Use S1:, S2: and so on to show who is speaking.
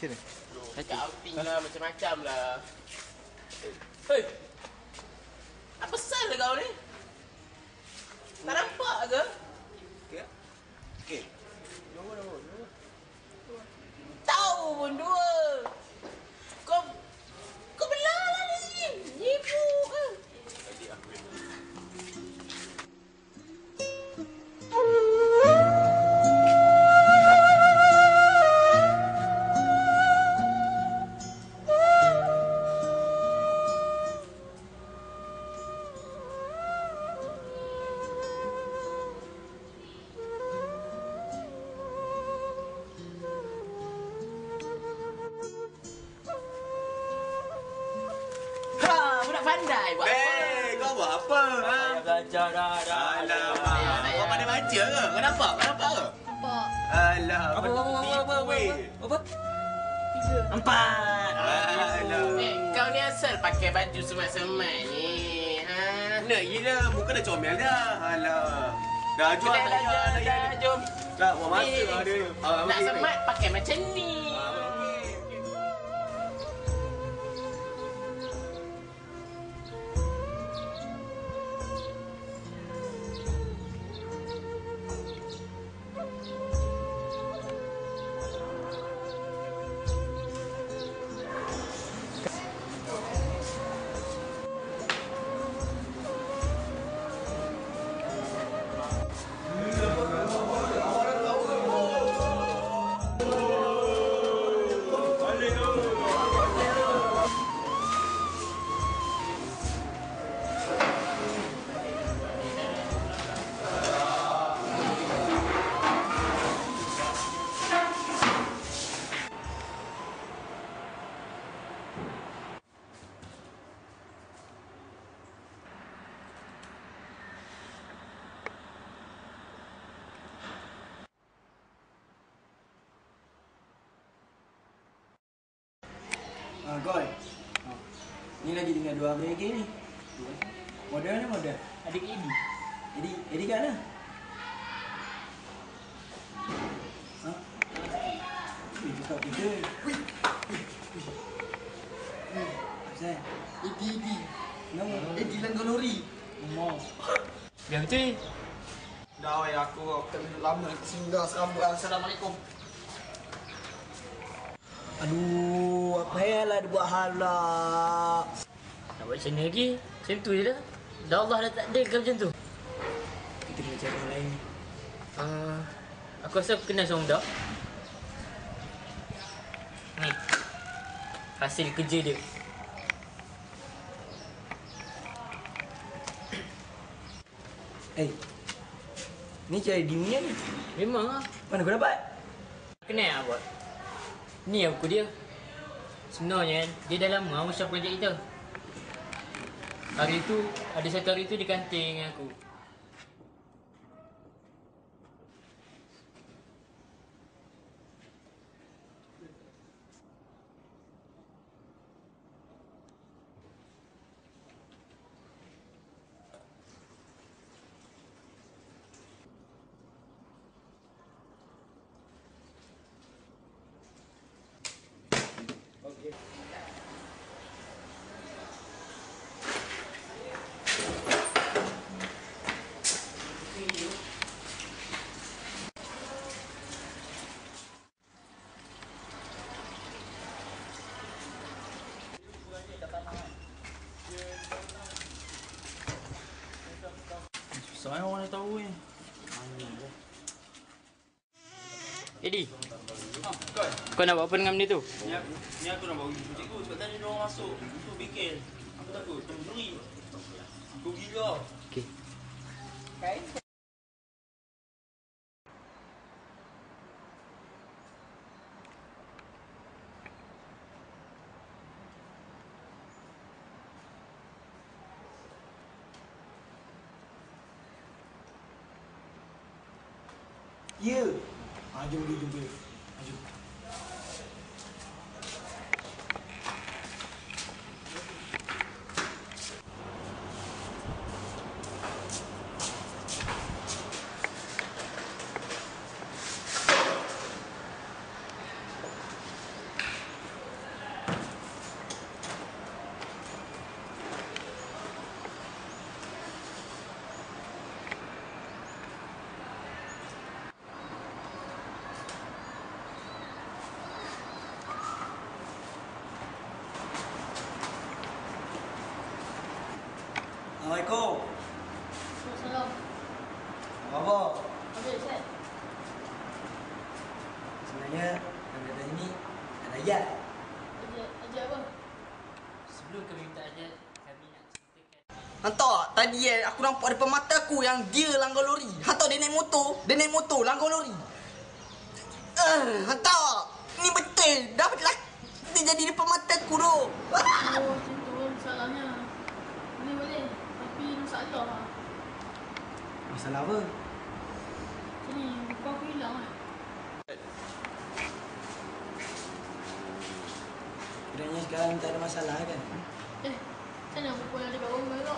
S1: function ni.
S2: Kau tinggal macam-macam lah. Hei! Apa sal kau ni? Budak pandai buat apa?
S3: Eh, kau buat apa? Ha?
S4: Belajar dah, dah.
S3: Alamak. Kau pandai baca ke? Kau nampak? Kau nampak ke?
S5: Nampak.
S3: Alah,
S4: Apa, apa, apa, apa, apa, apa,
S3: weh.
S4: apa? Empat.
S3: Alah.
S2: Eh, kau ni asal pakai baju semat-semat ni. Ha?
S3: Nak gila, muka dah comel dah. Alah. Dah jual
S2: Dah,
S3: tak
S2: dah,
S3: payah.
S2: dah,
S3: tak
S2: dah, jom.
S3: Tak, buat masa
S2: Ni,
S3: lah dia. Ah,
S2: Nak semat pakai macam ni.
S4: Goy. Ah. Ni lagi tinggal dua hari lagi ni. Model ni model. Adik Edi. Edi, Edi kat mana? Ha? Ui, kita. Ui. Saya.
S1: Edi, Edi.
S4: Nama.
S1: Edi langgar lori.
S4: Mau.
S6: Biar betul.
S1: Dah, weh, aku akan lama nak singgah serambut. Assalamualaikum.
S4: Aduh, apa yang lah dia buat halak.
S6: Nak buat macam ni lagi. Macam tu je dah. Dah Allah dah takdirkan macam tu.
S4: Kita kena cari yang lain.
S6: Uh, aku rasa aku kenal seorang budak. Ni. Hasil kerja dia.
S4: Eh. Ni cari di punya ni.
S6: Memang lah.
S4: Mana kau dapat?
S6: Kenal lah buat. Ni aku dia. Sebenarnya kan, dia dah lama usah projek kita. Hari tu, ada satu hari tu di kantin dengan aku.
S4: Susah orang nak tahu ni.
S6: Eddie. Kau nak buat apa dengan benda tu?
S3: Ni aku, ni aku nak bawa pergi cikgu sebab tadi dia orang masuk untuk bikin. Aku takut pencuri. Aku gila.
S6: Okey.
S4: Ya. Ha, jom 아주 Assalamualaikum. Assalamualaikum. Apa? Ada Sebenarnya yang datang ini ada ayat.
S5: Ayat apa?
S6: Sebelum kami minta ayat, kami nak ceritakan.
S1: Hantar tadi eh, aku nampak depan mata aku yang dia langgar lori. Hantar dia naik motor, dia naik motor langgar lori. Eh, uh, hantar. Ni betul dah. Lah, dia jadi depan mata aku tu.
S5: Oh, Tapi masalah lah.
S4: Masalah apa?
S5: Macam ni, buku aku hilang kan.
S4: Kiranya sekarang tak ada masalah kan?
S5: Eh, macam mana buku yang ada kat rumah tu?